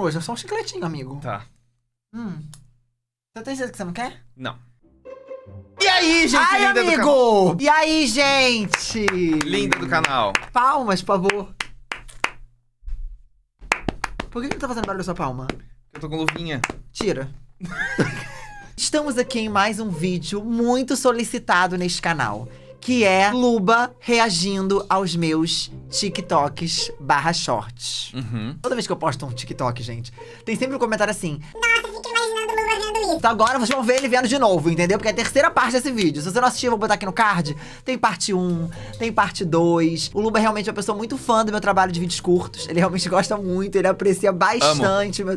nojo, é só um chicletinho, amigo. Tá. Hum. Você tem certeza que você não quer? Não. E aí, gente Ai, linda do canal. amigo! E aí, gente? Linda do canal. Palmas, por favor. Por que que tá fazendo barulho da sua palma? Eu tô com luvinha. Tira. Estamos aqui em mais um vídeo muito solicitado neste canal. Que é Luba reagindo aos meus TikToks barra shorts. Uhum. Toda vez que eu posto um TikTok, gente, tem sempre um comentário assim. Nossa, fica imaginando o Luba vendo isso. Então agora vocês vão ver ele vendo de novo, entendeu? Porque é a terceira parte desse vídeo. Se você não assistiu, eu vou botar aqui no card. Tem parte 1, tem parte 2. O Luba é realmente uma pessoa muito fã do meu trabalho de vídeos curtos. Ele realmente gosta muito, ele aprecia bastante. Meu...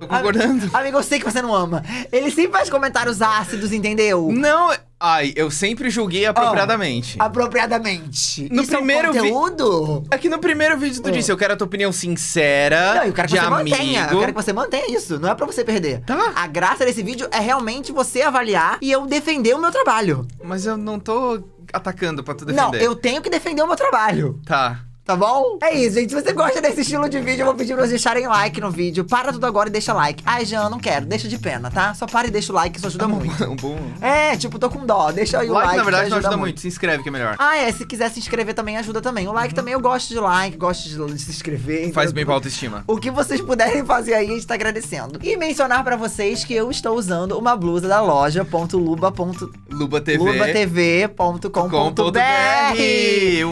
Tô concordando. Amigo, eu sei que você não ama. Ele sempre faz comentários ácidos, entendeu? Não, ai, eu sempre julguei apropriadamente. Apropriadamente. No Isso é um primeiro vi- conteúdo? É que no primeiro vídeo tu disse, eu quero a tua opinião sincera, Não, eu quero que de você amigo. mantenha. Eu quero que você mantenha isso. Não é pra você perder. Tá. A graça desse vídeo é realmente você avaliar e eu defender o meu trabalho. Mas eu não tô atacando pra tu Não, defender. eu tenho que defender o meu trabalho. Tá. Tá bom? É isso, gente. Se você gosta desse estilo de vídeo, eu vou pedir pra vocês deixarem like no vídeo. Para tudo agora e deixa like. Ai, Jean, não quero. Deixa de pena, tá? Só para e deixa o like, isso ajuda muito. Um bom... É, tipo, tô com dó. Deixa aí o like, like. na verdade, que não ajuda muito. muito. Se inscreve que é melhor. Ah, é. Se quiser se inscrever também, ajuda também. O like também, eu gosto de like, gosto de, de se inscrever. Faz entendeu? bem pra autoestima. O que vocês puderem fazer aí, a gente tá agradecendo. E mencionar pra vocês que eu estou usando uma blusa da loja.luba.com.br. Luba TV. lubatv.com.br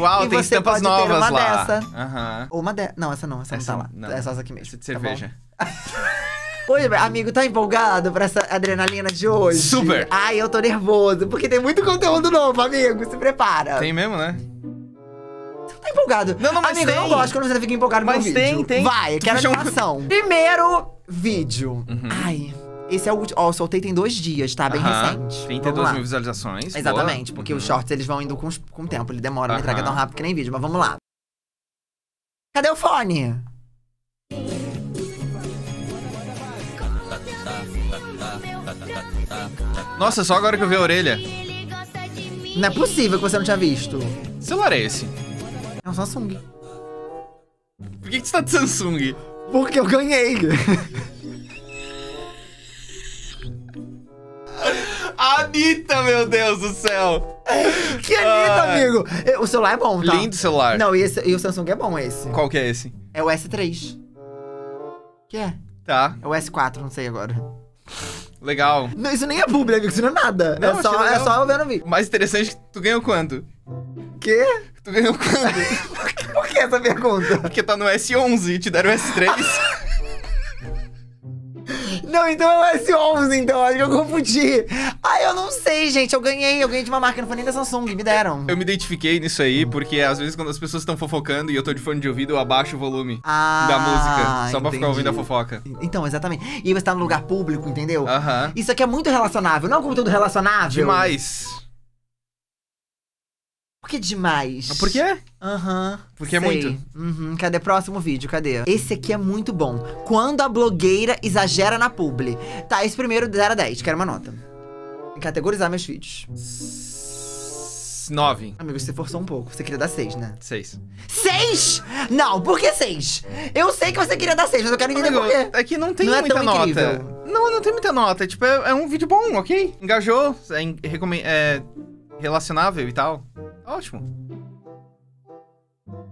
Uau, E tem você estampas pode ter novas lá. Dessa. Aham. Ou uma de... Não, essa não, essa, Essa não tá lá. não. É só essa aqui mesmo. Essa de tá bom? cerveja. Oi, amigo, tá empolgado pra essa adrenalina de hoje? Super. Ai, eu tô nervoso, porque tem muito conteúdo novo, amigo. Se prepara. Tem mesmo, né? Tá empolgado? Não, não, mas Amigo, eu não tem. gosto quando você fica empolgado Mas no tem, vídeo. tem. Vai, eu quero Puxa um- animação. Primeiro vídeo. Uhum. Ai, esse é o último. Ó, eu soltei tem dois dias, tá? Bem Aham. recente. 32 Vamos lá. mil visualizações. Exatamente, boa. porque Uhum. os shorts eles vão indo com, os- com o tempo, ele demora, não entrega Aham. tão rápido que nem vídeo, mas vamos lá. Cadê o fone? Nossa, só agora que eu vi a orelha. Não é possível que você não tinha visto. Que celular é esse? É um Samsung. Por que, que tu tá de Samsung? Porque eu ganhei. Anitta, meu Deus do céu! Que Anitta, Ai. amigo. O celular é bom, tá? Lindo celular. Não, e, esse- e o Samsung é bom esse. Qual que é esse? É o S3. Que é? Tá, É o S4, não sei agora. legal. Não, isso nem é publi, amigo, isso não é nada. Não, é, só, é só eu vendo o vídeo. O mais interessante é que tu ganhou quanto? Quê? Tu ganhou quanto? Por que essa pergunta? Porque tá no S11 e te deram o S3. Não, então é o S11, então, acho que eu confundi. Ai, eu não sei, gente, eu ganhei, eu ganhei de uma marca, não foi nem da Samsung, me deram. eu me identifiquei nisso aí, porque às vezes quando as pessoas estão fofocando e eu tô de fone de ouvido, eu abaixo o volume Ah, da música. Só pra ficar entendi. ouvindo a fofoca. Então, exatamente. E você tá no lugar público, entendeu? Aham. Isso aqui é muito relacionável, não é um conteúdo relacionável? Demais. Por que demais? Por quê? Aham. Porque é sei. muito. Uhum. Cadê próximo vídeo? Cadê? Esse aqui é muito bom. Quando a blogueira exagera na publi. Tá, esse primeiro de 0 a 10. Quero uma nota. Categorizar meus vídeos. 9. Amigo, você forçou um pouco. Você queria dar 6, né? 6. 6? Não, por que 6? Eu sei que você queria dar 6, mas eu quero entender por quê. é que não tem Não é muita tão nota. incrível. Não, não tem muita nota. Tipo, é, é um vídeo bom, ok? Engajou, é, é relacionável e tal. Ótimo.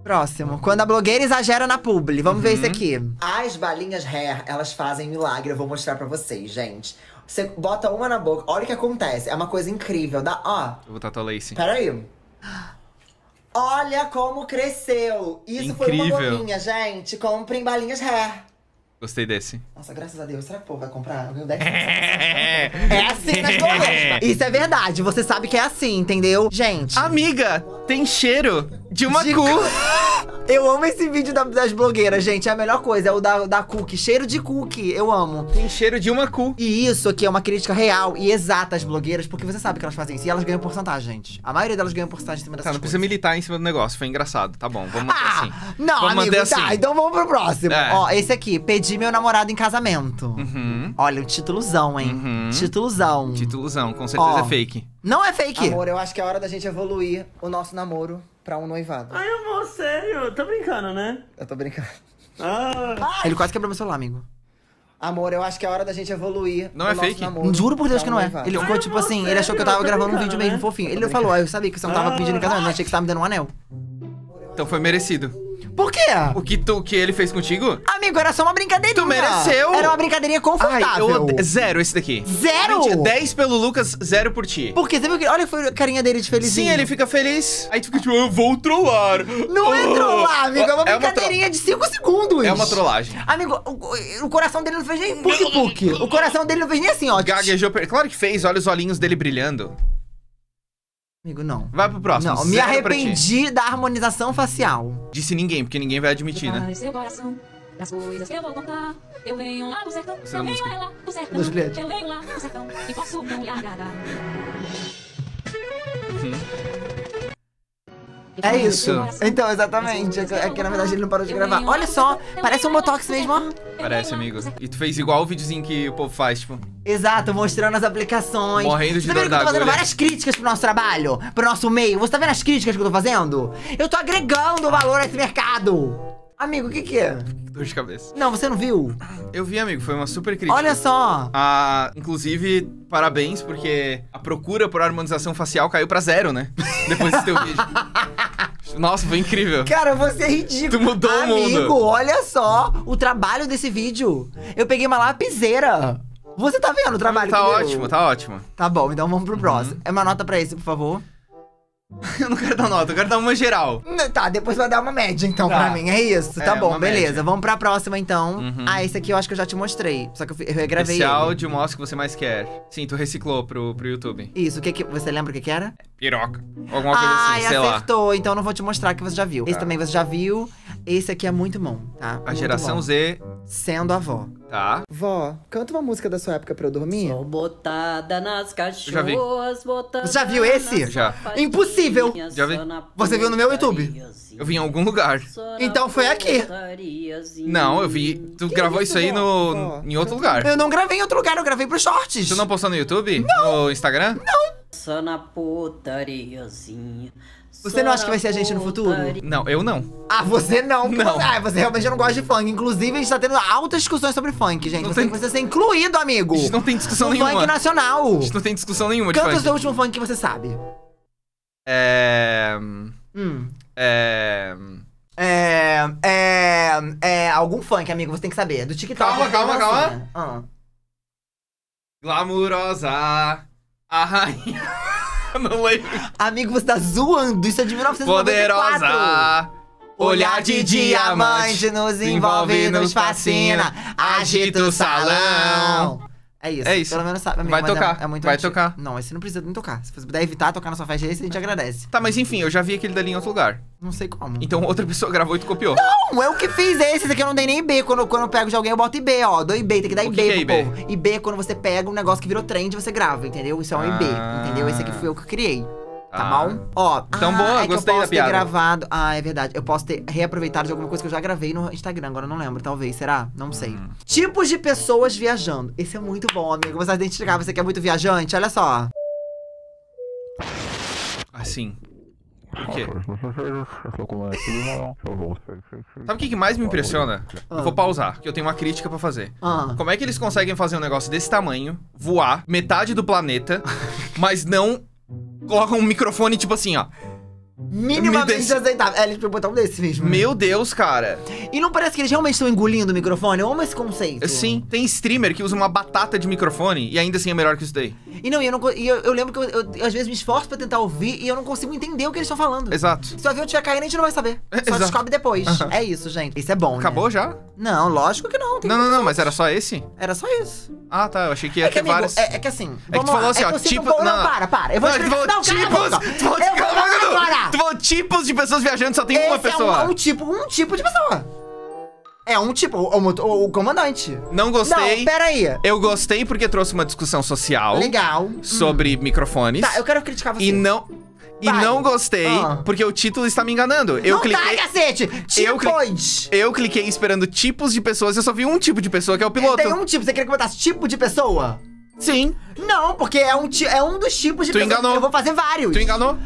Próximo. Quando a blogueira exagera na publi. Vamos ver Uhum. esse aqui. As balinhas hair, elas fazem milagre. Eu vou mostrar pra vocês, gente. Você bota uma na boca. Olha o que acontece. É uma coisa incrível. Dá, ó. Eu vou tatuar Lace. Pera aí. Olha como cresceu. Isso foi uma Incrível. bolinha, gente. Comprem balinhas hair. Gostei desse. Nossa, graças a Deus. Será que o povo vai comprar? Eu ganho 10 É assim nas blogueiras. Isso é verdade. Você sabe que é assim, entendeu? Gente. Amiga, tem cheiro de uma De cu. Eu amo esse vídeo da- das blogueiras, gente. É a melhor coisa. É o da, da cookie. Cheiro de cookie. Eu amo. Tem cheiro de uma cu. E isso aqui é uma crítica real e exata às blogueiras, porque você sabe que elas fazem isso. E elas ganham porcentagem, gente. A maioria delas ganham porcentagem em cima dessas Tá, não precisa coisas. militar em cima do negócio. Foi engraçado. Tá bom, vamos manter Ah, assim. não, Vamos amigo, manter tá. assim. Então vamos pro próximo. É. Ó, esse aqui. Pedi meu namorado em casamento. Uhum. Olha, um títulozão, hein? Uhum. Títulozão. Títulozão, com certeza Ó. é fake. Não é fake. Amor, eu acho que é hora da gente evoluir o nosso namoro pra um noivado. Ai, amor, sério? Tá brincando, né? Eu tô brincando. Ah, ele quase quebrou meu celular, amigo. Amor, eu acho que é hora da gente evoluir. Não o é nosso fake? namoro Juro por Deus pra que um não é. noivado. Ele ficou tipo assim, ele achou que eu tava gravando um vídeo mesmo fofinho. Ele falou, ah, eu sabia que você não tava pedindo em casamento, mas achei que você tava me dando um anel. Então foi merecido. Por quê? O que, tu, o que ele fez contigo? Amigo, era só uma brincadeirinha. Tu mereceu. Era uma brincadeirinha Ai, confortável. eu ode- Zero esse daqui. Zero? Mentira, 10 pelo Lucas, zero por ti. Por quê? Você viu que... Olha a carinha dele de felizinho. Sim, ele fica feliz. Aí tu fica tipo, eu vou trollar. Não é Oh. trollar, amigo. É uma tro- brincadeirinha de 5 segundos. É uma trollagem. Amigo, o, o coração dele não fez nem puk-puk. O coração dele não fez nem assim, ó. Gaguejou. per- Claro que fez, olha os olhinhos dele brilhando. Amigo, não. Vai pro próximo. Não, me zero arrependi da harmonização facial. Disse ninguém, porque ninguém vai admitir, né? Seu coração das coisas que eu vou contar. Eu venho lá do sertão, Essa é eu venho lá do sertão. Da Juliette. Eu venho lá do sertão e posso não lhe agradar. É isso. Isso. Então, exatamente. É que, é que, na verdade ele não parou de gravar. Olha só, parece um botox mesmo, ó. Parece, amigo. E tu fez igual o videozinho que o povo faz, tipo. Exato, mostrando as aplicações. Morrendo de Você tá vendo dor que eu tô fazendo agulha. várias críticas pro nosso trabalho, pro nosso meio. Você tá vendo as críticas que eu tô fazendo? Eu tô agregando valor a esse mercado. Amigo, o que que é? Dor de cabeça. Não, você não viu? Eu vi, amigo, foi uma super crítica. Olha só. Ah, inclusive, parabéns, porque a procura por harmonização facial caiu pra zero, né? Depois desse teu vídeo. Nossa, foi incrível. Cara, você é ridículo. Tu mudou o Amigo, mundo. olha só o trabalho desse vídeo. Eu peguei uma lapiseira. Você tá vendo o trabalho Tá ótimo, tá ótimo. Tá bom, então vamos pro próximo. É uma nota pra esse, por favor. Eu não quero dar nota, eu quero dar uma geral. Tá, depois vai dar uma média, então, Tá. pra mim. É isso. É, tá bom, uma beleza. média. Vamos pra próxima, então. Uhum. Ah, esse aqui eu acho que eu já te mostrei. Só que eu, eu regravei Esse ele. áudio mostra o que você mais quer. Sim, tu reciclou pro, pro YouTube. Isso, o que que... Você lembra o que que era? Piroca. Alguma coisa Ai, assim, sei lá. acertou. Então eu não vou te mostrar que você já viu. Esse Tá. também você já viu. Esse aqui é muito bom, tá? A Muito geração bom. Z, Sendo avó. tá? Vó, canta uma música da sua época pra eu dormir. Sou botada nas Já vi. cachorras, botada Você já viu esse? Já. Impossível. Já vi. Você viu no meu YouTube? Eu vi em algum lugar. Então foi aqui. Não, eu vi. Tu gravou isso, isso aí no, Vó, em outro lugar. Eu não gravei em outro lugar, eu gravei pros shorts. Tu não postou no YouTube? No Instagram? Só na putariazinha. Você não acha que vai ser a gente no futuro? Não, eu não. Ah, você não. Não. Você, ah, você realmente não gosta de funk. Inclusive, a gente tá tendo altas discussões sobre funk, gente. Não Você tem- precisa ser incluído, amigo. A gente não tem discussão no nenhuma. funk nacional. A gente não tem discussão nenhuma de Canta o funk. seu último funk que você sabe. É. Hum. É. É. É. É. Algum funk, amigo, você tem que saber. Do TikTok. Calma, calma, calma. Ah. Glamurosa. A rainha. Eu não lembro. Amigo, você tá zoando. Isso é de 1994. Poderosa. Olhar de diamante nos envolve, nos fascina. Agita o salão. É isso. É isso. Pelo menos sabe, amigo. Vai é- tocar, É, muito vai antigo. tocar. Não, esse não precisa nem tocar. Se você puder evitar tocar na sua festa, esse a gente agradece. Tá, mas enfim, eu já vi aquele dali em outro lugar. Não sei como. Então outra pessoa gravou e tu copiou. Não, eu que fiz esse. Esse aqui eu não dei nem IB. Quando, quando eu pego de alguém, eu boto IB, ó. Dou IB, tem que dar O IB que é pro IB? povo. IB é quando você pega um negócio que virou trend e você grava, entendeu? Isso é um IB, Ah. entendeu? Esse aqui foi eu que criei. Tá Ah. bom? Ó, Então, ah, boa, é que gostei eu da posso ter piada. gravado. Ah, é verdade. Eu posso ter reaproveitado de alguma coisa que eu já gravei no Instagram. Agora eu não lembro, talvez. Será? Não sei. Hum. Tipos de pessoas viajando. Esse é muito bom, amigo. Você vai identificar. Você que é muito viajante. Olha só. Assim. Por quê? Sabe Sabe o que, que mais me impressiona? Eu vou pausar, que eu tenho uma crítica pra fazer. Ah. Como é que eles conseguem fazer um negócio desse tamanho, voar metade do planeta, mas não colocam um microfone tipo assim, ó. Minimamente desse- aceitável. É, eles podiam botar um desse mesmo. Meu Deus, cara. E não parece que eles realmente estão engolindo o microfone? Eu amo esse conceito. Sim, tem streamer que usa uma batata de microfone e ainda assim é melhor que isso daí. E não, e eu, não, e eu, eu lembro que eu, eu- eu às vezes me esforço pra tentar ouvir e eu não consigo entender o que eles estão falando. Exato. Se o avião estiver caindo, a gente não vai saber. É, Só exato. descobre depois. É isso, gente. Isso é bom, Acabou né? já? Não, lógico que não. tem Não, não, não, mas era só esse? Era só isso. Ah, tá. Eu achei que ia É que, ter amigo, várias. é, é que assim. É que tu falou assim, é ó, tipo. não, para, para. Eu vou não, explicar. falou Não, falou, Eu vou agora. Tu falou tipos de pessoas viajando, só tem uma Esse pessoa. É um, um tipo, um tipo de pessoa. É um tipo, o, o, o- comandante. Não gostei. Não, pera aí. Eu gostei porque trouxe uma discussão social Legal. sobre microfones. Tá, eu quero criticar você. E não. E Vai. não gostei Ah. porque o título está me enganando. Eu não cliquei. tá, cacete! Eu cli-! Eu cliquei esperando tipos de pessoas, eu só vi um tipo de pessoa, que é o piloto. Tem um tipo, você queria que eu botasse tipo de pessoa? Sim. Não, porque é um, é um dos tipos de Tu enganou. Eu vou fazer vários. Tu enganou?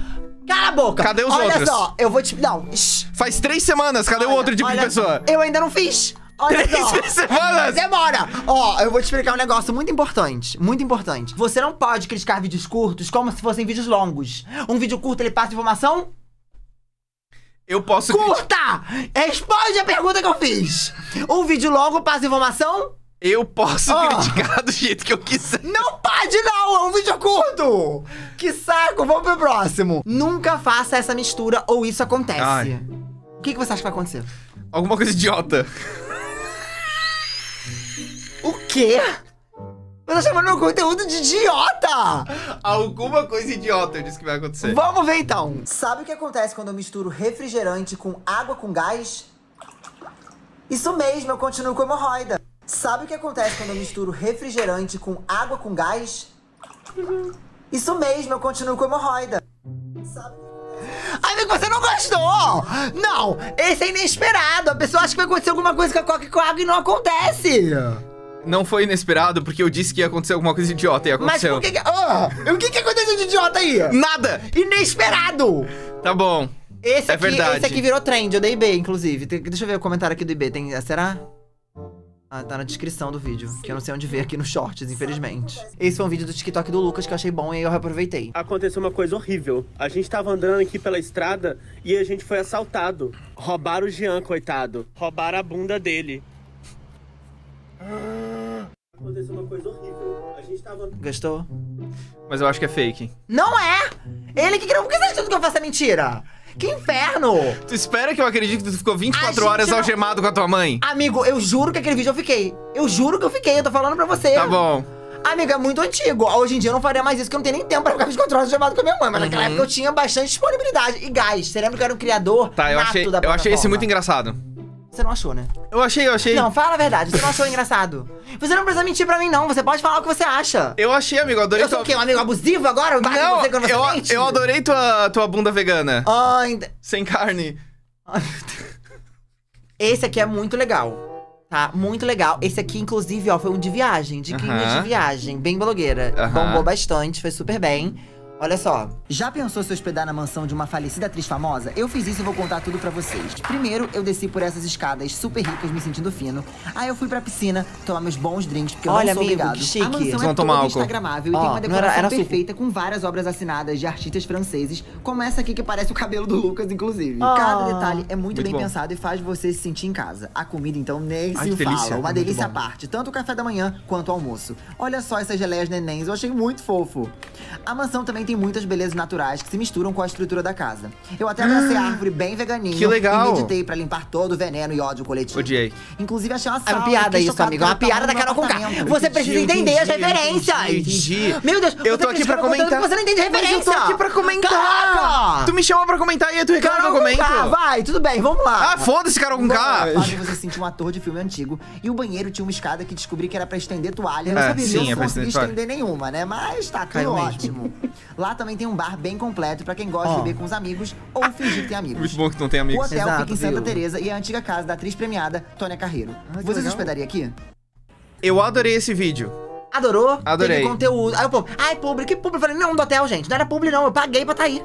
Cala a boca! Cadê os Olha outros? só, eu vou te. Não, shh. Faz três semanas, cadê o Olha, outro tipo de olha pessoa? só, Eu ainda não fiz. Olha Três só. semanas? Demora! Ó, eu vou te explicar um negócio muito importante. Muito importante. Você não pode criticar vídeos curtos como se fossem vídeos longos. Um vídeo curto, ele passa informação Eu posso. curta! Responde a pergunta que eu fiz. Um vídeo longo passa informação? Eu posso Ó. criticar do jeito que eu quiser. Não pode não! É um vídeo curto! Que saco! Vamos pro próximo. Nunca faça essa mistura ou isso acontece. Ai. O que, que você acha que vai acontecer? Alguma coisa idiota. O quê? Você tá chamando meu conteúdo de idiota! Alguma coisa idiota eu disse que vai acontecer. Vamos ver então. Sabe o que acontece quando eu misturo refrigerante com água com gás? Isso mesmo, eu continuo com hemorroida. Sabe o que acontece quando eu misturo refrigerante com água com gás? Isso mesmo, eu continuo com hemorroida. Sabe? Amigo, você não gostou! Não, esse é inesperado. A pessoa acha que vai acontecer alguma coisa com a coca e com a água e não acontece. Não foi inesperado porque eu disse que ia acontecer alguma coisa idiota e Mas aconteceu. por que que... Ah, o que que aconteceu de idiota aí? Nada! Inesperado! Tá bom. Esse É aqui, verdade. esse aqui virou trend, eu dei IB, inclusive. Deixa eu ver o comentário aqui do IB. Tem, será? Ah, tá na descrição do vídeo, que eu não sei onde ver aqui nos shorts, infelizmente. Esse foi um vídeo do TikTok do Lucas que eu achei bom e aí eu reaproveitei. aconteceu uma coisa horrível. A gente tava andando aqui pela estrada e a gente foi assaltado. Roubaram o Jean, coitado. Roubaram a bunda dele. Aconteceu uma coisa horrível. A gente tava Gostou? Mas eu acho que é fake. Não é! Ele que gravou. Por que você acha tudo que eu faço é mentira? Que inferno! Tu espera que eu acredite que tu ficou 24 A horas não- algemado com a tua mãe? Amigo, eu juro que aquele vídeo eu fiquei. Eu juro que eu fiquei, eu tô falando pra você. Tá bom. Amigo, é muito antigo. Hoje em dia eu não faria mais isso, porque eu não tenho nem tempo pra ficar 24 horas chamado com a minha mãe. Mas naquela época eu tinha bastante disponibilidade. E gás, você lembra que eu era um criador Uhum. Tá, eu achei, da eu achei esse plataforma? muito engraçado. Você não achou, né? Eu achei, eu achei. Não, fala a verdade. Você não achou engraçado. Você não precisa mentir pra mim, não. Você pode falar o que você acha. Eu achei, amigo, eu adorei Eu sou tua... o quê? Um amigo abusivo agora? Em Não, você quando você eu, mente? eu adorei tua, tua bunda vegana. Ai, ainda- Sem carne. Ai, meu Deus. Esse aqui é muito legal. Tá? Muito legal. Esse aqui, inclusive, ó, foi um de viagem. De Aham. de viagem. Bem blogueira. Bombou bastante, foi super bem. Olha só. Já pensou se hospedar na mansão de uma falecida atriz famosa? Eu fiz isso e vou contar tudo pra vocês. Primeiro, eu desci por essas escadas super ricas, me sentindo fino. Aí eu fui pra piscina tomar meus bons drinks, porque eu Olha, amigo, não sou obrigado. que chique. A mansão Vocês é vão toda tomar álcool. instagramável e Ó, tem uma era- decoração era suco. perfeita com várias obras assinadas de artistas franceses, como essa aqui que parece o cabelo do Lucas, inclusive. Ah. Cada detalhe é muito, Muito bem bom. pensado e faz você se sentir em casa. A comida, então, nem Ai, se fala. delícia. Uma Muito delícia à parte, tanto o café da manhã quanto o almoço. Olha só essas geleias nenéns, eu achei muito fofo. A mansão também tem muitas belezas naturais que se misturam com a estrutura da casa. Eu até abracei a árvore bem veganinho Ah. Que legal. e meditei pra limpar todo o veneno e ódio coletivo. Odiei. Inclusive achei uma É sala. uma piada isso, amigo. É uma piada da Carol com. Você precisa entender as entendi, eu referências. entendi, eu entendi. Meu Deus, Eu tô aqui pra comentar. Você não entende Mas referência. eu tô aqui pra comentar. Caraca! Tu me chama pra comentar e aí tu reclama que eu comento. K, vai, tudo bem, vamos lá. Ah, foda-se, Carol com K. Faz você se sentir um ator de filme antigo. E o banheiro tinha uma escada que descobri que era pra estender toalha. Eu não É, sabia, sim, eu é não pra consegui estender toalha. estender nenhuma, né? Mas tá tudo ótimo. Lá também tem um bar bem completo pra quem gosta Ó. de beber com os amigos ou fingir que tem amigos. Muito bom que não tem O amigos. hotel Exato, fica em Santa viu? Teresa e é a antiga casa da atriz premiada Tônia Carreiro. Ah, Você se hospedaria aqui? Eu adorei esse vídeo. Adorou? Adorei. Teve conteúdo. Aí o povo, ai, publi, que publi? Eu falei, não, do hotel, gente. Não era publi, não. Eu paguei pra tá aí.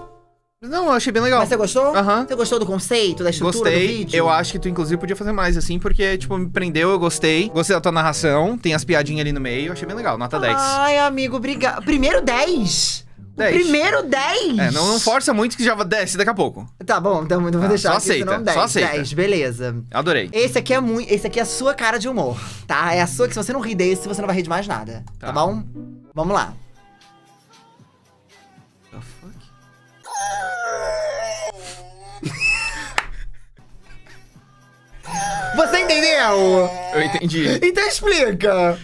Não, eu achei bem legal. Mas você gostou? Aham. Você gostou do conceito, da estrutura do Gostei. vídeo? Eu acho que tu, inclusive, podia fazer mais, assim, porque, tipo, me prendeu, eu gostei. Gostei da tua narração, tem as piadinhas ali no meio, achei bem legal, nota 10. Ai, amigo, obrigado. Primeiro 10. O 10. Primeiro 10. É, não, não força muito que já desce daqui a pouco. Tá bom, então não vou Tá, deixar só aqui, aceita, senão 10. só aceita. 10, beleza. Adorei. Esse aqui é muito. Esse aqui é a sua cara de humor, tá? É a sua que se você não rir desse, você não vai rir de mais nada. Tá, Tá. bom? Vamos lá. The fuck? Você entendeu? Eu entendi. Então explica.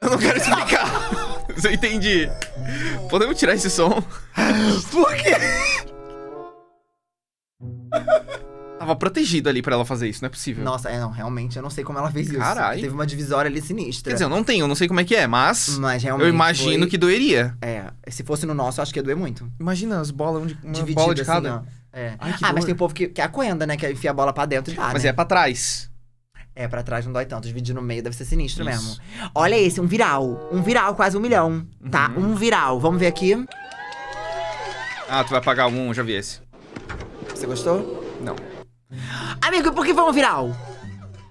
Eu não quero explicar. Mas eu entendi. Podemos tirar esse som? Por quê? Tava protegido ali pra ela fazer isso, não é possível. Nossa, é, não, realmente, eu não sei como ela fez isso. Caralho. Teve uma divisória ali sinistra. Quer dizer, eu não tenho, eu não sei como é que é, mas. Mas realmente. Eu imagino foi- que doeria. É, se fosse no nosso, eu acho que ia doer muito. Imagina as bolas, onde- uma Dividido bola de assim, cada. ó. É. Ai, ah, mas dor. tem povo que, que é a coenda, né? Que enfia a bola pra dentro e dá, Mas né? é pra trás. É, pra trás não dói tanto. Dividir no meio deve ser sinistro Isso. mesmo. Olha esse, um viral. Um viral, quase um milhão. Tá? Uhum. Um viral. Vamos ver aqui. Ah, tu vai pagar um, já vi esse. Você gostou? Não. Amigo, e por que vamos viral?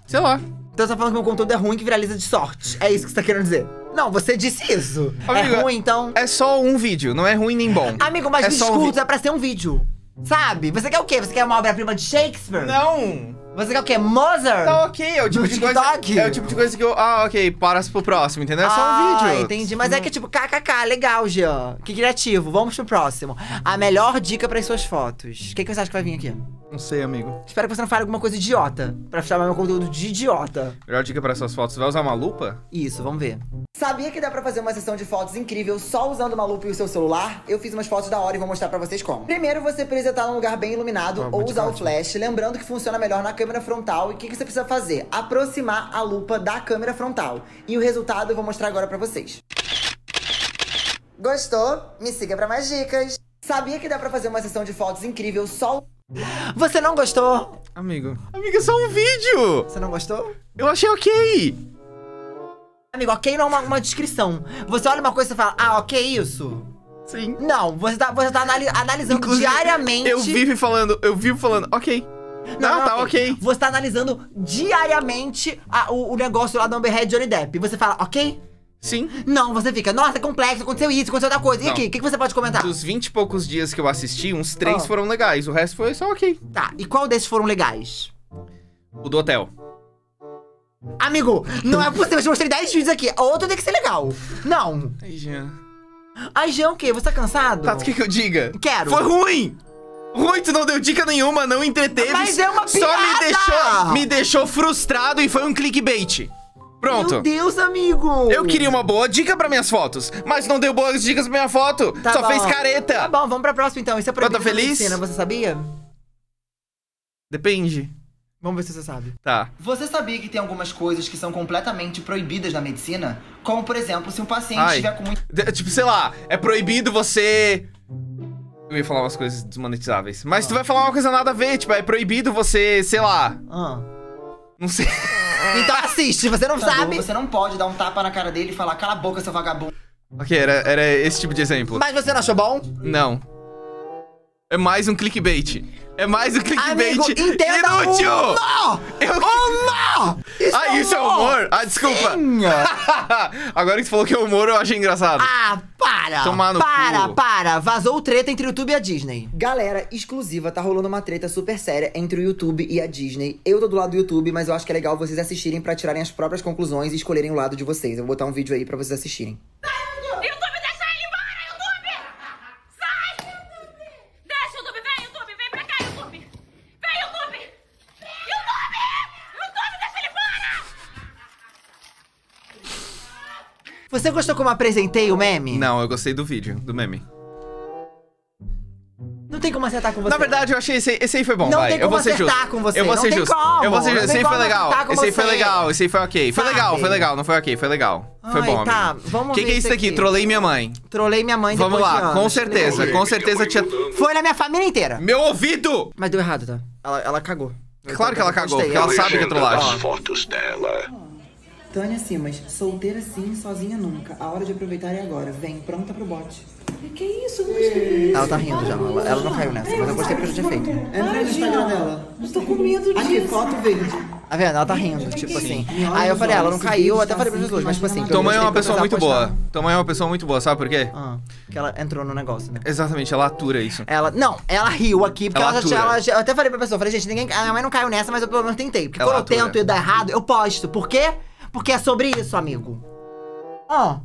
Sei lá. Então você tá falando que meu conteúdo é ruim que viraliza de sorte. É isso que você tá querendo dizer. Não, você disse isso. Amigo, é ruim, então. É só um vídeo, não é ruim nem bom. Amigo, mas é vídeos um curtos vi- é pra ser um vídeo. Sabe? Você quer o quê? Você quer uma obra-prima de Shakespeare? Não! Você quer o quê? Mozart? Tá ok, é o tipo de coisa. TikTok? É o tipo de coisa que eu. Ah, ok, para pro próximo, entendeu? É só um ah, vídeo. entendi. Mas é que tipo, kkk, legal, Jean. Que criativo. Vamos pro próximo. A melhor dica para suas fotos. O que, que você acha que vai vir aqui? Não sei, amigo. Espero que você não fale alguma coisa idiota. Pra chamar meu conteúdo de idiota. Melhor dica para essas fotos. Vai usar uma lupa? Isso, vamos ver. Sabia que dá pra fazer uma sessão de fotos incrível só usando uma lupa e o seu celular? Eu fiz umas fotos da hora e vou mostrar pra vocês como. Primeiro, você precisa estar num lugar bem iluminado Ah, ou usar o flash, lembrando que funciona melhor na câmera frontal. E o que, que você precisa fazer? Aproximar a lupa da câmera frontal. E o resultado eu vou mostrar agora pra vocês. Gostou? Me siga pra mais dicas. Sabia que dá pra fazer uma sessão de fotos incrível só... Você não gostou? Amigo. Amigo, é só um vídeo! Você não gostou? Eu achei ok! Amigo, ok não é uma, uma descrição. Você olha uma coisa e fala, ah, ok isso. Sim. Não, você tá, você tá anali- analisando Inclusive, diariamente. Eu vivo falando, eu vivo falando, ok. Não, tá ok. Você tá analisando diariamente a- o, o negócio lá do Amber Heard e Johnny Depp. Você fala, ok? Sim. Não, você fica, nossa, é complexo, aconteceu isso, aconteceu outra coisa. E Não. aqui, o que, que você pode comentar? Dos 20 e poucos dias que eu assisti, uns três Ah. foram legais. O resto foi só ok. Tá, e qual desses foram legais? O do hotel. Amigo, não é possível, eu te mostrei 10 vídeos aqui. Outro tem que ser legal. Não. Ai, Jean. Ai, Jean, o quê? Você tá cansado? Tá, tu quer que eu diga? Quero. Foi ruim! Ruim, tu não deu dica nenhuma, não entreteve. Mas é uma Só me piada! deixou, me deixou frustrado e foi um clickbait. Pronto. Meu Deus, amigo. Eu queria uma boa dica pra minhas fotos, mas não deu boas dicas pra minha foto. Tá Só bom. fez careta. Tá bom, vamos pra próxima então. Isso é proibido Tá feliz? medicina, você sabia? Depende. Vamos ver se você sabe. Tá. Você sabia que tem algumas coisas que são completamente proibidas na medicina? Como, por exemplo, se um paciente Ai. estiver com muito De- tipo, sei lá, é proibido você. Eu ia falar umas coisas desmonetizáveis. Mas tu vai falar uma coisa nada a ver, tipo, é proibido você, sei lá. Ah. Não sei. Então assiste, você não sabe. Você não pode dar um tapa na cara dele e falar, cala a boca, seu vagabundo. ok, era, era esse tipo de exemplo. Mas você não achou bom? Não. É mais um clickbait. É mais um clickbait Amigo, inútil! humor! Eu... Humor! ah, isso é humor? Ah, desculpa. Agora que você falou que é humor, eu achei engraçado. Ah, para! Tomar no para, cu. para! Vazou treta entre o YouTube e a Disney. Galera, exclusiva, tá rolando uma treta super séria entre o YouTube e a Disney. Eu tô do lado do YouTube, mas eu acho que é legal vocês assistirem pra tirarem as próprias conclusões e escolherem o lado de vocês. Eu vou botar um vídeo aí pra vocês assistirem. YouTube, deixa ele embora, YouTube! Sai! Deixa, YouTube, vem, YouTube, vem pra cá, YouTube! Vem, YouTube! YouTube! YouTube, deixa ele embora! Você gostou como eu apresentei o meme? Não, eu gostei do vídeo, do meme. Não tem como acertar com você. Na verdade, eu achei esse, esse aí foi bom, Não vai. tem eu como vou ser acertar justo. com você, Eu vou não ser tem justo. como, Eu vou ser não justo. Esse aí foi legal. Esse aí foi legal. Esse aí foi ok. Foi Sabe? legal, foi legal. Não foi ok, foi legal. Foi Ai, bom, tá, amigo. vamos O que, ver que é isso isso aqui? aqui. Trolei minha mãe. Trolei minha mãe Vamos lá, com certeza. Com certeza tinha. Foi na minha família inteira. Meu ouvido! Mas deu errado, tá? Ela, ela cagou. Claro que ela cagou, porque ela sabe que é trollagem. fotos dela. Tânia Simas, solteira sim, sozinha nunca. A hora de aproveitar é agora. Vem, pronta pro bote. Que isso? Não escrevi Ela tá rindo já, ela, ela não caiu nessa, mas eu gostei porque eu já tinha feito. Entra no Instagram dela. Eu tô com medo disso. Aqui, foto verde. Tá vendo? Ela tá rindo, tipo assim. Aí eu falei, ela não caiu, eu até falei pra Jesus, mas tipo assim. Tua mãe é uma pessoa muito boa. Tua mãe é uma pessoa muito boa, sabe por quê? Ah, que ela entrou no negócio, né? Exatamente, ela atura isso. Ela, não, ela riu aqui, porque Ela ela, já. Ela, já- eu até falei pra pessoa, falei, gente, ninguém. A minha mãe não caiu nessa, mas eu pelo menos tentei. Porque Ela quando eu atura. tento e dá errado, eu posto. Por quê? Porque é sobre isso, amigo. Ó.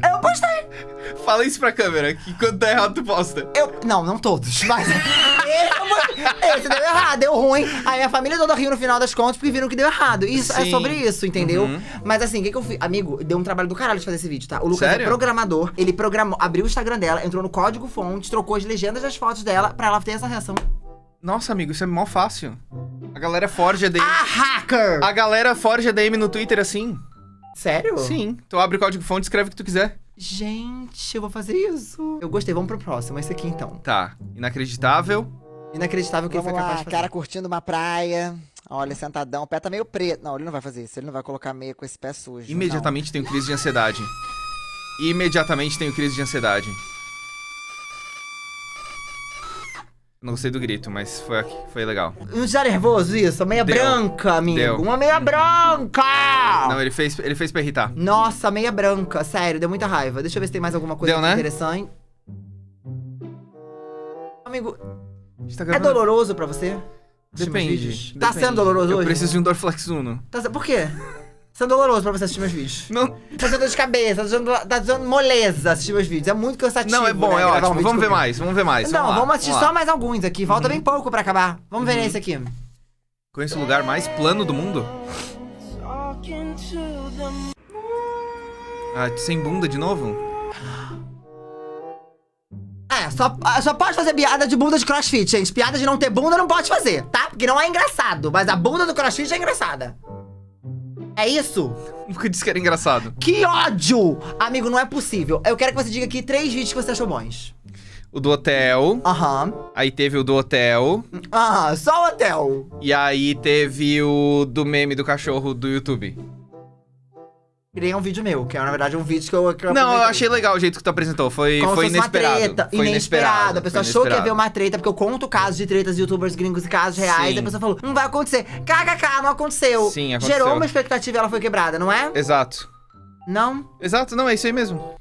eu postei. Fala isso pra câmera, que quando tá errado tu posta. Eu. Não, não todos, mas. esse, postei. esse deu errado, deu ruim. Aí minha família toda riu no final das contas porque viram que deu errado. Isso é Sim. sobre isso, entendeu? Uhum. Mas assim, o que, que eu fiz? Amigo, deu um trabalho do caralho de fazer esse vídeo, tá? O Lucas Sério? é programador, ele programou, abriu o Instagram dela, entrou no código fonte, trocou as legendas das fotos dela pra ela ter essa reação. Nossa, amigo, isso é mó fácil. A galera forja DM. Ah, hacker! A galera forja DM no Twitter assim. Sério? Sim. Tu abre o código fonte e escreve o que tu quiser. Gente, eu vou fazer isso. Eu gostei, vamos pro próximo, esse aqui então. Tá. Inacreditável. Inacreditável que Vamos ele foi lá, capaz de fazer. cara curtindo uma praia. Olha, sentadão, o pé tá meio preto. Não, ele não vai fazer isso. Ele não vai colocar meia com esse pé sujo. Imediatamente tenho crise de ansiedade. Imediatamente tenho crise de ansiedade. Não gostei do grito, mas foi, aqui, foi legal. Não dá nervoso isso? Meia Deu. branca, amigo. Deu. Uma meia branca! Não, ele fez, ele fez pra irritar. Nossa, meia branca. Sério, deu muita raiva. Deixa eu ver se tem mais alguma coisa Deu, né? interessante. Amigo, tá é doloroso pra você? Depende. Tá depende. sendo doloroso Eu hoje? preciso de um Dorflex Uno. Tá Por quê? Sendo doloroso pra você assistir meus vídeos. Não, Tá dando dor de cabeça, tá dando, tá dando moleza assistir meus vídeos. É muito cansativo. não é bom, né, é gravar um ótimo. vídeo vamos ver comigo. mais, vamos ver mais. Não, vamos, vamos assistir lá. só mais alguns aqui. Falta Uhum. bem pouco pra acabar. Vamos ver esse aqui. Conheço o lugar mais plano do mundo? Ah, sem bunda de novo? É, só, só pode fazer piada de bunda de crossfit, gente. Piada de não ter bunda não pode fazer, tá? Porque não é engraçado. Mas a bunda do crossfit é engraçada. É isso? Nunca disse que era engraçado. Que ódio! Amigo, não é possível. Eu quero que você diga aqui três vídeos que você achou bons. O do hotel, Aham. aí teve o do hotel, Aham, só o hotel. e aí teve o do meme do cachorro do YouTube. Criei um vídeo meu, que é na verdade um vídeo que eu. Que eu Não, eu achei legal o jeito que tu apresentou. Foi, Como foi fosse uma inesperado. treta. Foi inesperado. A pessoa achou que ia ver inesperado. uma treta, porque eu conto casos de tretas de youtubers gringos e casos reais. Sim. E a pessoa falou, não vai acontecer. KKK, não aconteceu. Sim, aconteceu. Gerou uma expectativa e ela foi quebrada, não é? Exato. Não? Exato, não, é isso aí mesmo.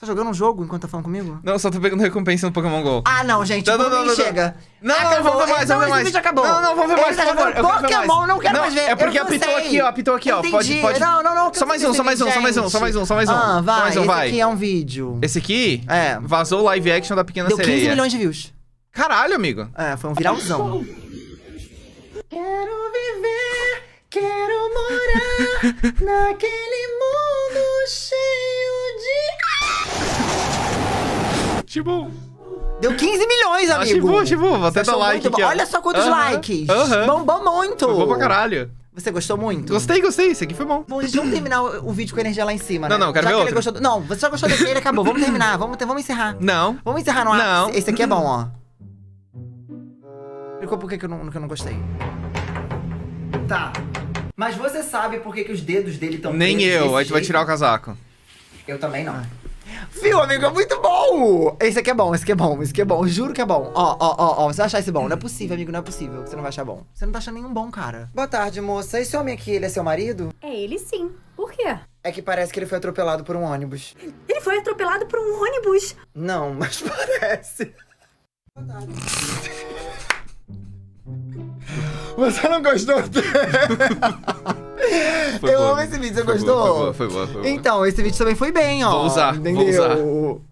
Tá jogando um jogo enquanto tá falando comigo? Não, eu só tô pegando recompensa no Pokémon GO. Ah, não, gente. Não, não, não, não, não. chega. Não, não, Acabou. vamos ver mais, Não, vamos ver esse mais. vídeo acabou. Não, não, vamos ver mais, tá por favor. quero ver Pokémon, não quero não, mais ver. É porque apitou aqui, ó, apitou aqui, ó. Pode, Entendi. pode. Não, não, não. Só mais um, só mais um, só mais um, só mais um, só mais um. Ah, Só vai. mais um, esse aqui é um vídeo. Esse aqui É. vazou o live action da Pequena Deu Sereia. 15 milhões de views. Caralho, amigo. É, foi um viralzão. Quero viver, quero morar naquele mundo cheio De. Deu 15 milhões, amigo. Chibu, Chibu, vou até Você dar like aqui. Olha só quantos Aham, likes. aham. Bombou muito. Foi bom pra caralho. Você gostou muito? Gostei, gostei. Esse aqui foi bom. Bom, gente, vamos terminar o, o vídeo com a energia lá em cima, né? Não, não, quero Já ver que outro. gostou Não, você já gostou desse, ele acabou. Vamos terminar, vamos, ter- vamos encerrar. Não. Vamos encerrar no Não. ápice. Esse aqui é bom, ó. Explicou por que, que, eu não, que eu não gostei. Tá. Mas você sabe por que, que os dedos dele estão Nem eu. Aí tu vai tirar o casaco. Eu também não. Viu, amigo? É muito bom! Esse aqui é bom, esse aqui é bom, esse aqui é bom. Juro que é bom. Ó, ó, ó, ó. Você vai achar esse bom. Não é possível, amigo, não é possível que você não vai achar bom. Você não tá achando nenhum bom, cara. Boa tarde, moça. Esse homem aqui, ele é seu marido? É ele sim. Por quê? É que parece que ele foi atropelado por um ônibus. Ele foi atropelado por um ônibus. Não, mas parece. Você não gostou? Foi Eu boa. amo esse vídeo, você Foi gostou? boa, Foi boa, foi boa, foi boa. Então, esse vídeo também foi bem, ó. Vou usar, vou entendeu? usar.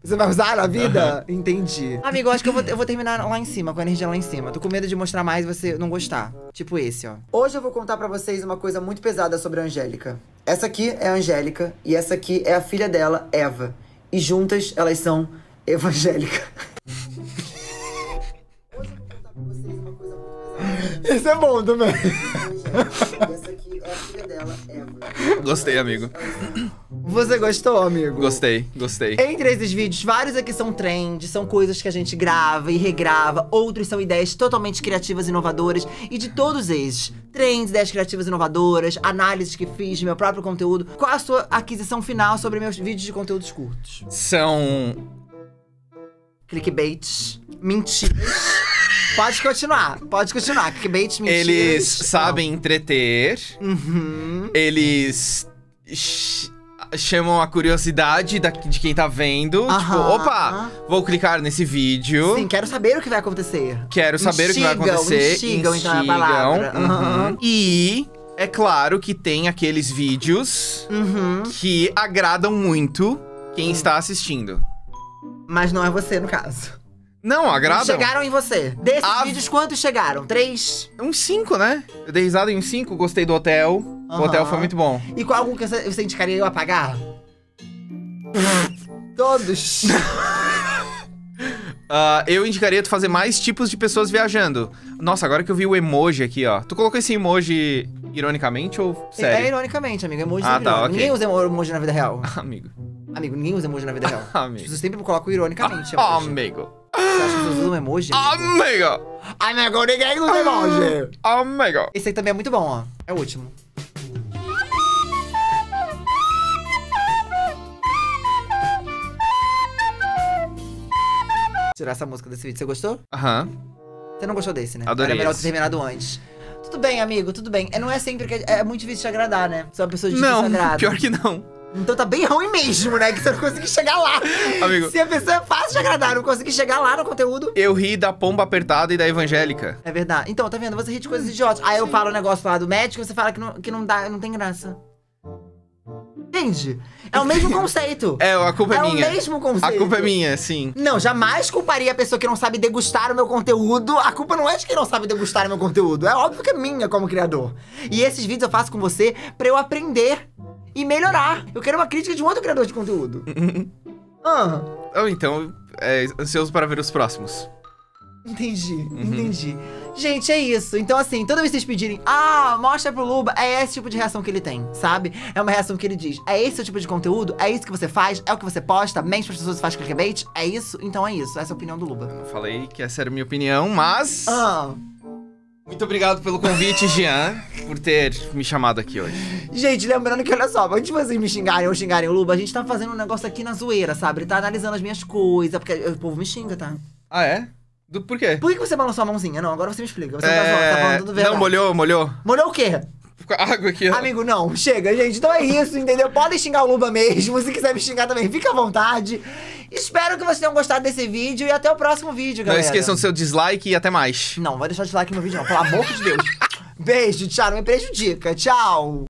Você vai usar na vida? Entendi. Amigo, eu acho que eu vou, eu vou terminar lá em cima, com a energia lá em cima. Tô com medo de mostrar mais e você não gostar. Tipo esse, ó. Hoje eu vou contar pra vocês uma coisa muito pesada sobre a Angélica. Essa aqui é a Angélica e essa aqui é a filha dela, Eva. E juntas elas são evangélica. Esse é bom também. Gostei, amigo. Você gostou, amigo? Gostei, gostei. Entre esses vídeos, vários aqui são trends, são coisas que a gente grava e regrava, outros são ideias totalmente criativas e inovadoras, e de todos esses, trends, ideias criativas e inovadoras, análises que fiz de meu próprio conteúdo, qual a sua aquisição final sobre meus vídeos de conteúdos curtos? São. Clickbaits, mentiras. Pode continuar, pode continuar. Clickbaits, mentiras. Eles sabem entreter. Uhum. Eles. ch- chamam a curiosidade da- de quem tá vendo. Tipo, Aham. opa, vou clicar nesse vídeo. Sim, quero saber o que vai acontecer. Quero saber o que vai Instigam, acontecer. instigam, então, é a palavra. Uhum. Aham. E é claro que tem aqueles vídeos Uhum. que agradam muito quem está assistindo. Mas não é você, no caso. Não, agradam. Chegaram em você. Desses Ah. vídeos, quantos chegaram? Três? Uns 5, né? Eu dei risada em 5, gostei do hotel. O Aham. hotel foi muito bom. E qual algum que você indicaria eu apagar? Todos. Ah, eu indicaria tu fazer mais tipos de pessoas viajando. Nossa, agora que eu vi o emoji aqui, ó. Tu colocou esse emoji ironicamente ou É sério? ironicamente, amigo. Emoji Ah, tá, não. ok. Ninguém usa emoji na vida real. Amigo. Amigo, ninguém usa emoji na vida real. As Amigo. pessoas sempre colocam ironicamente. Amigo. Você acha que pessoas usam emoji? amigo? Amigo. Ninguém usa emoji. Amigo. Esse aí também é muito bom, ó. É o último. tirar essa música desse vídeo. Você gostou? Aham. Você não gostou desse, né? Adorei Era melhor ter esse. terminado antes. Tudo bem, amigo, tudo bem. É, não é sempre que. É muito difícil te agradar, né? Você é uma pessoa de difícil Não, agrado. pior que não. Então tá bem ruim mesmo, né? Que você não conseguiu chegar lá. Amigo. Se a pessoa é fácil de agradar, não conseguir chegar lá no conteúdo. Eu ri da pomba apertada e da evangélica. É verdade. Então, tá vendo? Você ri de coisas idiotas. Aí eu falo um negócio lá do médico, você fala que não, que não dá, não tem graça. Entende? É o mesmo conceito. É, a culpa é, É o minha. mesmo conceito. A culpa é minha, sim. Não, jamais culparia a pessoa que não sabe degustar o meu conteúdo. A culpa não é de quem não sabe degustar o meu conteúdo. É óbvio que é minha como criador. E esses vídeos eu faço com você pra eu aprender e melhorar. Eu quero uma crítica de um outro criador de conteúdo. ah, Oh, então, é, ansioso para ver os próximos. entendi, entendi. Gente, é isso. Então, assim, toda vez que vocês pedirem, ah, mostra pro Luba, é esse tipo de reação que ele tem, sabe? É uma reação que ele diz. É esse o tipo de conteúdo? É isso que você faz? É o que você posta? Mente pras pessoas e faz clickbait? É isso? Então é isso. Essa é a opinião do Luba. Eu falei que essa era a minha opinião, mas. Ah. Muito obrigado pelo convite, Jean, por ter me chamado aqui hoje. Gente, lembrando que, olha só, antes de vocês me xingarem ou xingarem o Luba, a gente tá fazendo um negócio aqui na zoeira, sabe? Ele tá analisando as minhas coisas, porque o povo me xinga, tá? Ah, é? Do, por quê? Por que você balançou a mãozinha? Não, agora você me explica. Você não tá É, tá falando tudo verdade. Não, molhou, molhou. Molhou o quê? Água aqui, ó. Amigo, não, chega, gente. Então é isso, entendeu? Podem xingar o Luba mesmo. Se quiser me xingar também, fica à vontade. Espero que vocês tenham gostado desse vídeo e até o próximo vídeo, Não galera. esqueçam do seu dislike e até mais. Não, vai deixar de like no vídeo, não. Pelo amor de Deus. Beijo, tchau. Não me prejudica. Tchau.